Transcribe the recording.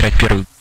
играть первый.